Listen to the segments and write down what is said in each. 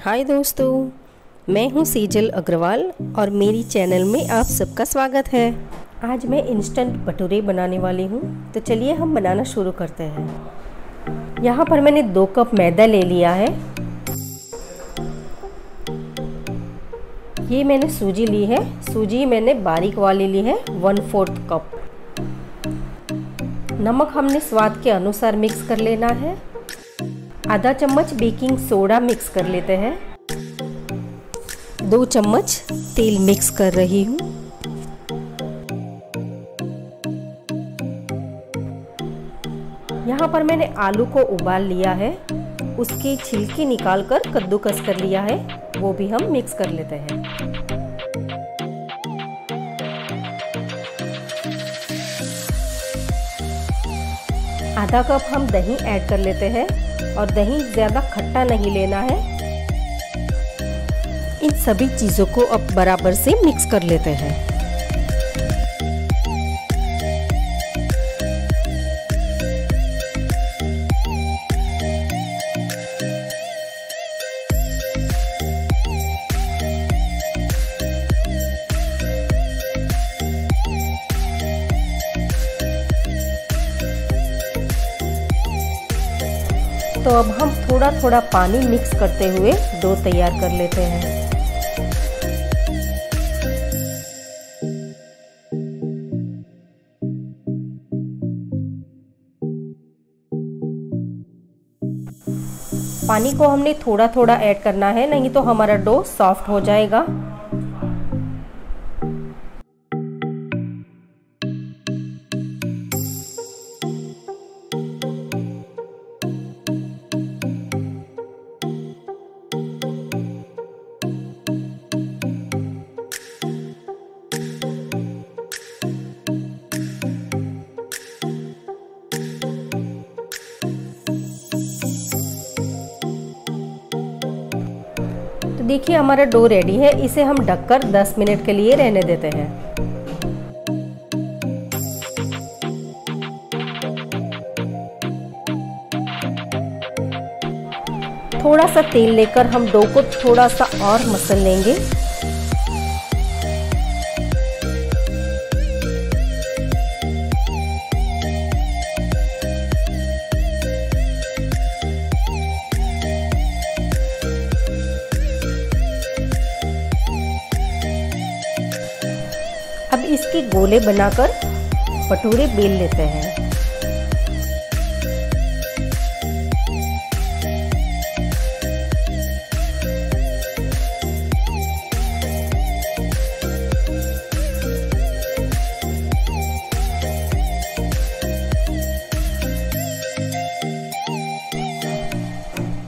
हाय दोस्तों, मैं हूँ सेजल अग्रवाल और मेरी चैनल में आप सबका स्वागत है। आज मैं इंस्टेंट भटूरे बनाने वाली हूँ तो चलिए हम बनाना शुरू करते हैं। यहाँ पर मैंने दो कप मैदा ले लिया है। ये मैंने सूजी ली है। सूजी मैंने बारीक वाली ली है वन फोर्थ कप नमक हमने स्वाद के अनुसार मिक्स कर लेना है। आधा चम्मच बेकिंग सोडा मिक्स कर लेते हैं। दो चम्मच तेल मिक्स कर रही हूँ। यहाँ पर मैंने आलू को उबाल लिया है। उसकी छिलकी निकाल कर कद्दूकस कर लिया है। वो भी हम मिक्स कर लेते हैं। आधा कप हम दही ऐड कर लेते हैं। और दही ज़्यादा खट्टा नहीं लेना है। इन सभी चीज़ों को अब बराबर से मिक्स कर लेते हैं। तो अब हम थोड़ा थोड़ा पानी मिक्स करते हुए डो तैयार कर लेते हैं। पानी को हमने थोड़ा थोड़ा ऐड करना है, नहीं तो हमारा डो सॉफ्ट हो जाएगा। देखिए, हमारा डो रेडी है। इसे हम ढककर 10 मिनट के लिए रहने देते हैं। थोड़ा सा तेल लेकर हम डो को थोड़ा सा और मसल लेंगे। इसके गोले बनाकर भटूरे बेल लेते हैं।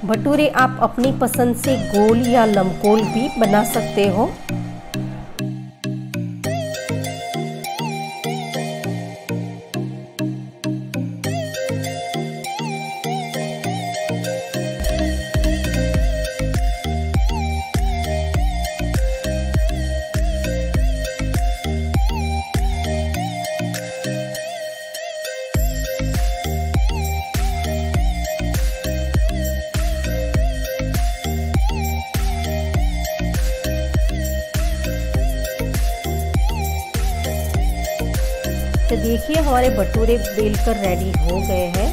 भटूरे आप अपनी पसंद से गोल या लमकोल भी बना सकते हो। तो देखिए, हमारे भटूरे बेल कर रेडी हो गए हैं।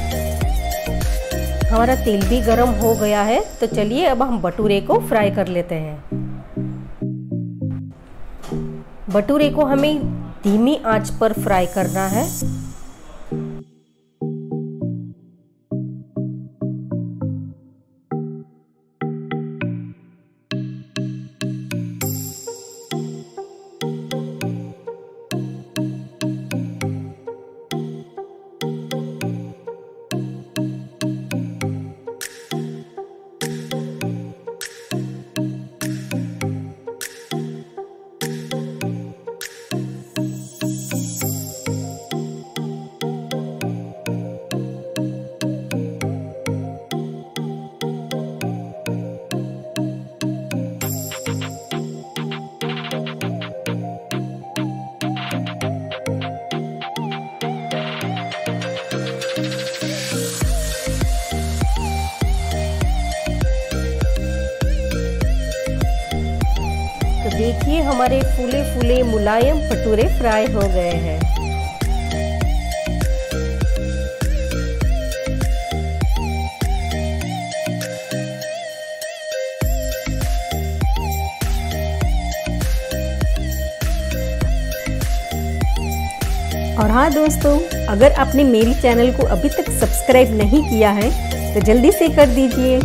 हमारा तेल भी गर्म हो गया है तो चलिए अब हम भटूरे को फ्राई कर लेते हैं। भटूरे को हमें धीमी आँच पर फ्राई करना है। देखिए, हमारे फूले फूले मुलायम भटूरे फ्राई हो गए हैं। और हाँ दोस्तों, अगर आपने मेरी चैनल को अभी तक सब्सक्राइब नहीं किया है तो जल्दी से कर दीजिए।